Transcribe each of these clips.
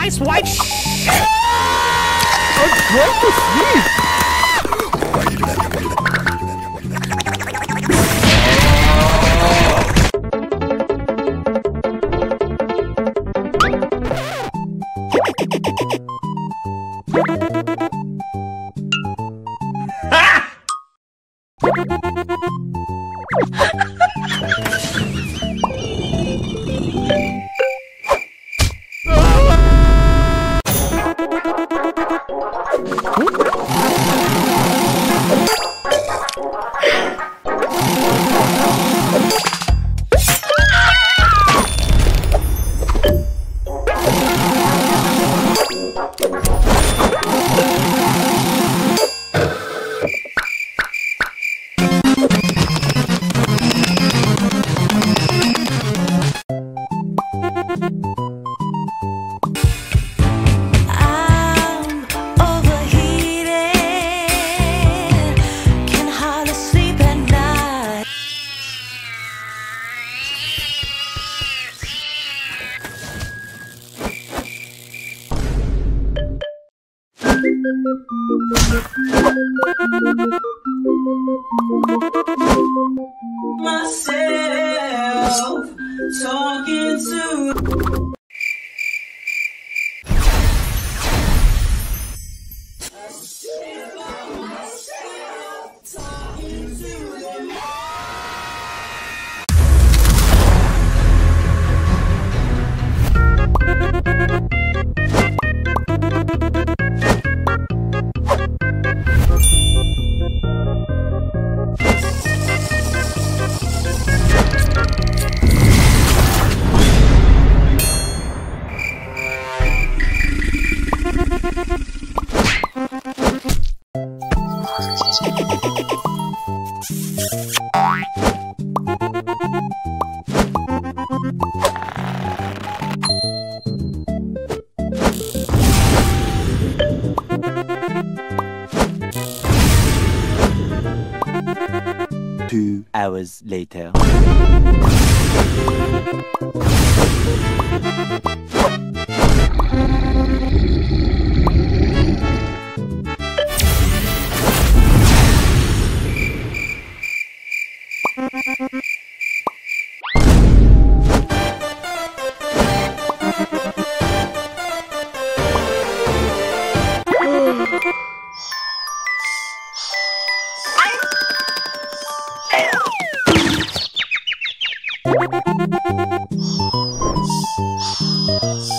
nice white sh- I'm Thank you. Hours later. Game Oh!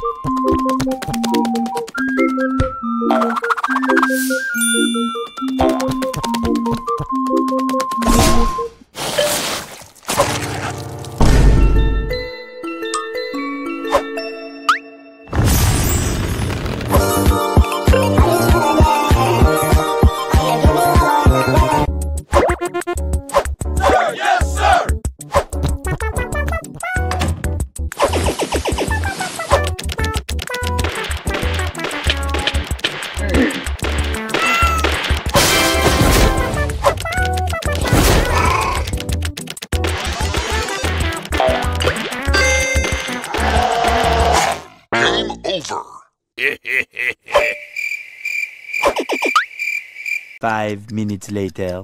Five minutes later.